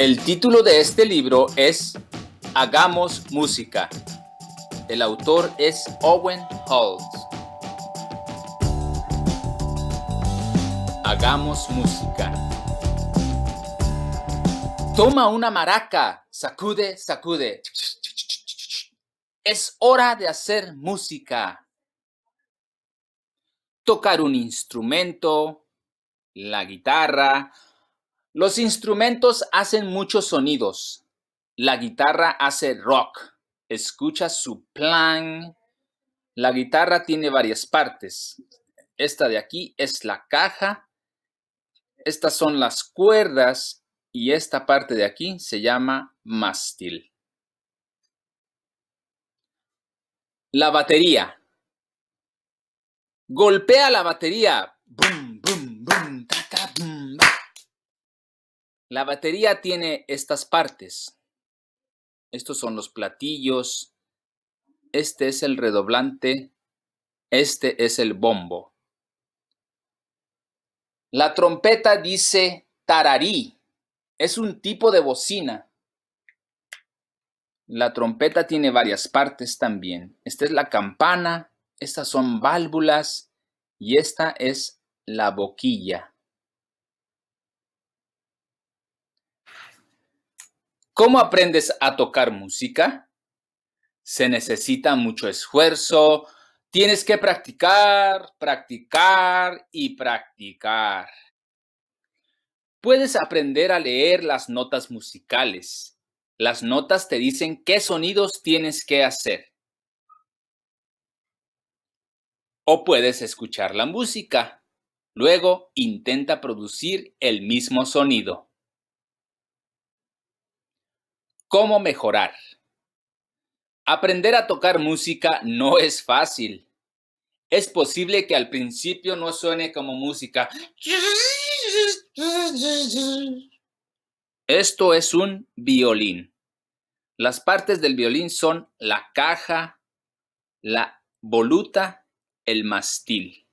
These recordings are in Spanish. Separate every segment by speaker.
Speaker 1: El título de este libro es Hagamos música. El autor es Owen Halls. Hagamos música. Toma una maraca, sacude, sacude. Es hora de hacer música. Tocar un instrumento, la guitarra. Los instrumentos hacen muchos sonidos. La guitarra hace rock. Escucha su plan. La guitarra tiene varias partes. Esta de aquí es la caja. Estas son las cuerdas y esta parte de aquí se llama mástil. La batería. Golpea la batería. Boom, boom, boom, La batería tiene estas partes. Estos son los platillos. Este es el redoblante. Este es el bombo. La trompeta dice tararí. Es un tipo de bocina. La trompeta tiene varias partes también. Esta es la campana, estas son válvulas y esta es la boquilla. ¿Cómo aprendes a tocar música? Se necesita mucho esfuerzo, tienes que practicar, practicar y practicar. Puedes aprender a leer las notas musicales. Las notas te dicen qué sonidos tienes que hacer. O puedes escuchar la música. Luego intenta producir el mismo sonido. ¿Cómo mejorar? Aprender a tocar música no es fácil. Es posible que al principio no suene como música. Esto es un violín. Las partes del violín son la caja, la voluta, el mastil.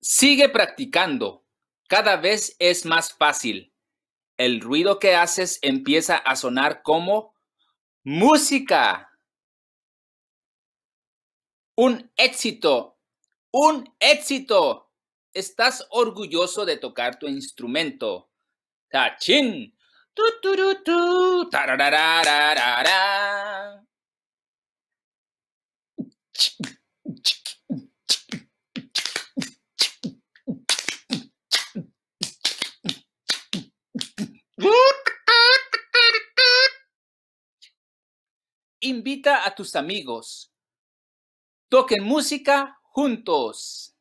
Speaker 1: Sigue practicando. Cada vez es más fácil el ruido que haces empieza a sonar como música. Un éxito, un éxito. Estás orgulloso de tocar tu instrumento. Tachín. Tu, tu, tu, tu, Invita a tus amigos. Toquen música juntos.